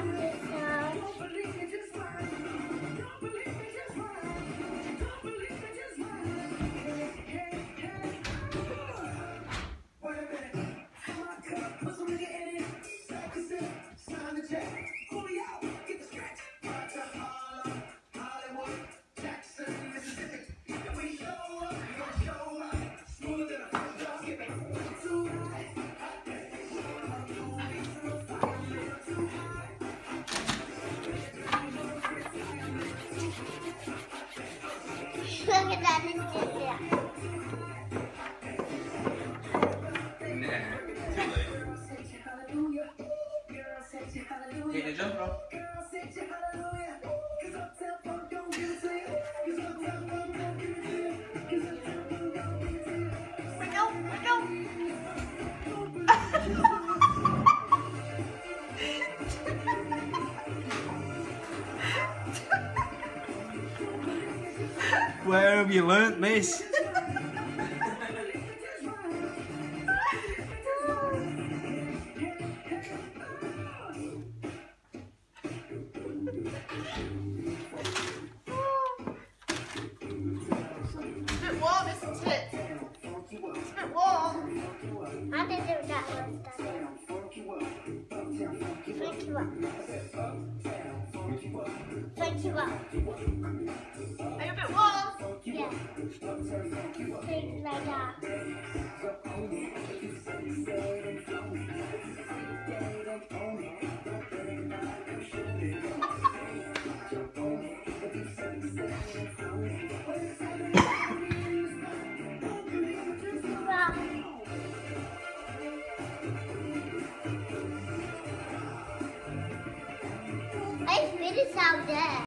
Amen. Hallelujah. Hallelujah. bro. Do that one, Daddy. Thank you up. Thank you up. Are you a bit warm? Like that. It's really out there.